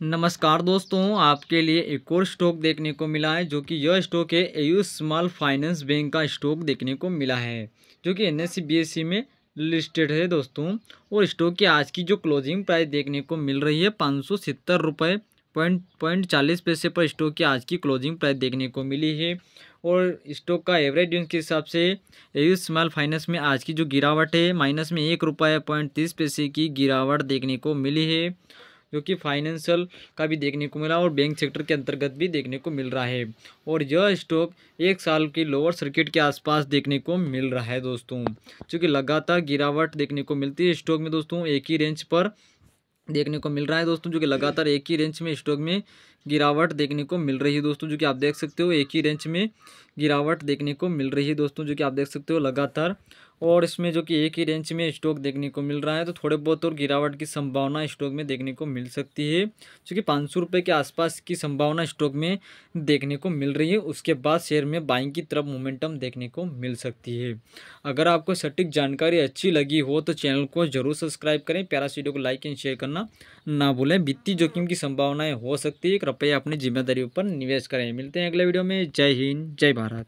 नमस्कार दोस्तों, आपके लिए एक और स्टॉक देखने को मिला है, जो कि यह स्टॉक है एयू स्मॉल फाइनेंस बैंक का स्टॉक देखने को मिला है, जो कि एन एस में लिस्टेड है दोस्तों। और स्टॉक की आज की जो क्लोजिंग प्राइस देखने को मिल रही है, पाँच सौ सत्तर रुपये पॉइंट पॉइंट चालीस पैसे पर स्टॉक की आज की क्लोजिंग प्राइस देखने को मिली है। और स्टॉक का एवरेज ड्यूज के हिसाब से एयू स्मॉल फाइनेंस में आज की जो गिरावट है, माइनस में एक रुपये पॉइंट तीस पैसे की गिरावट देखने को मिली है। जो कि फाइनेंशियल का भी देखने को मिला और बैंक सेक्टर के अंतर्गत भी देखने को मिल रहा है। और यह स्टॉक एक साल की लोअर सर्किट के आसपास देखने को मिल रहा है दोस्तों। क्योंकि लगातार गिरावट देखने को मिलती है स्टॉक में दोस्तों, एक ही रेंज पर देखने को मिल रहा है दोस्तों, जो कि लगातार एक ही रेंज में स्टॉक में गिरावट देखने को मिल रही है दोस्तों, जो कि आप देख सकते हो, एक ही रेंज में गिरावट देखने को मिल रही है दोस्तों, जो कि आप देख सकते हो लगातार। और इसमें जो कि एक ही रेंज में स्टॉक देखने को मिल रहा है तो थोड़े बहुत और गिरावट की संभावना स्टॉक में देखने को मिल सकती है क्योंकि पाँच सौ रुपये के आसपास की संभावना स्टॉक में देखने को मिल रही है। उसके बाद शेयर में बाइंग की तरफ़ मोमेंटम देखने को मिल सकती है। अगर आपको सटीक जानकारी अच्छी लगी हो तो चैनल को ज़रूर सब्सक्राइब करें। प्यारा वीडियो को लाइक एंड शेयर करना ना भूलें। वित्तीय जोखिम की संभावनाएँ हो सकती है। कृपया अपनी ज़िम्मेदारी पर निवेश करें। मिलते हैं अगले वीडियो में। जय हिंद, जय भारत।